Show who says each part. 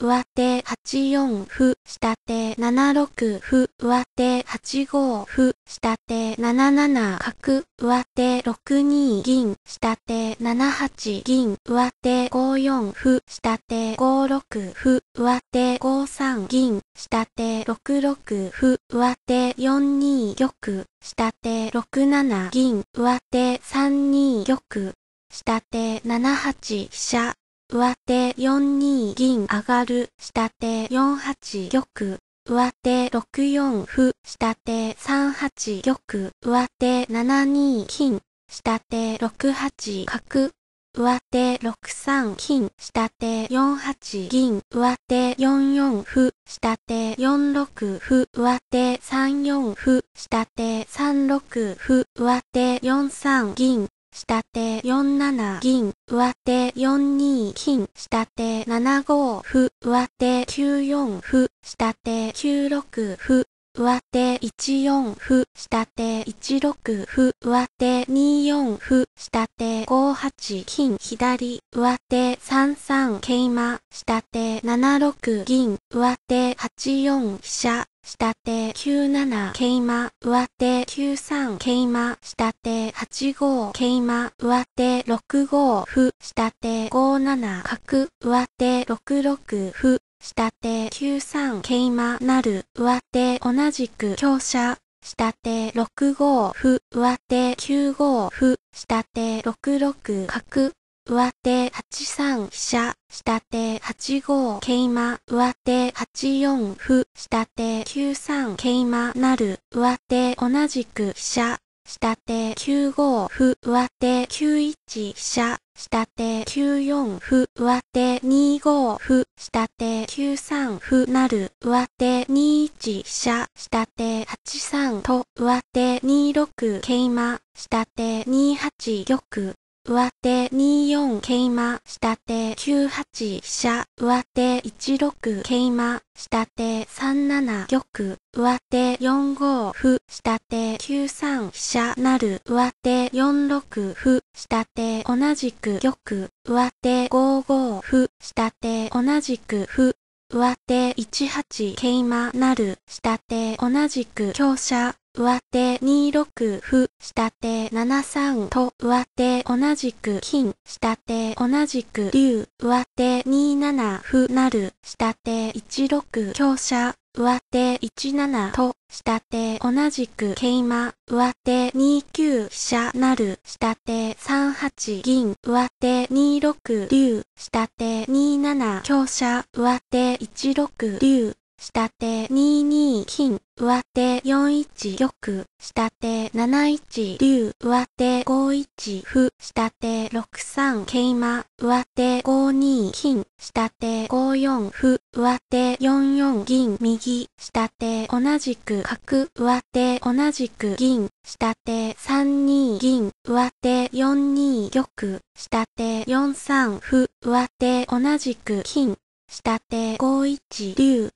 Speaker 1: 上手8四歩下手7六歩上手8五歩下手7七角上手6二銀下手7八銀上手5四歩下手5六歩上手5三銀下手6六歩上手4二玉下手6七銀上手3二玉下手7八飛車上手4二銀上がる下手4八玉。上手6四歩下手3八玉。上手7二金下手6八角。上手6三金下手4八銀上手4四歩。下手4六歩上手3四歩。下手3六歩。上手4三銀。下手4七銀上手4二金下手7五歩上手9四歩下手9六歩上手1四歩下手1六歩上手2四歩下手5八金左上手3三桂馬下手7六銀上手8四飛車下手9七桂馬上手9三桂馬下手8五桂馬上手6五歩下手5七角上手6六歩下手9三桂馬なる上手同じく強者下手6五歩上手9五歩下手6六角上手8三飛車下手8五桂馬。上手8四歩下手9三桂馬なる。上手同じく飛車下手9五歩上手9一飛車下手9四歩上手2五歩下手9三歩なる。上手2一飛車下手8三と上手2六桂馬下手2八玉。上手2四桂馬下手9八飛車上手1六桂馬下手3七玉上手4五歩下手9三飛車なる上手4六歩下手同じく玉上手5五歩下手同じく歩上手1八桂馬なる下手同じく香車上手2六歩下手7三と上手同じく金下手同じく竜上手2七歩なる下手1六香車上手1七と下手同じく桂馬上手2九飛車なる下手3八銀上手2六竜下手2七香車上手1六竜下手2二金上手4一玉下手7一竜上手5一歩下手6三桂馬上手5二金下手5四歩上手4四銀右下手同じく角上手同じく銀下手3二銀上手4二玉下手4三歩上手同じく金下手5一竜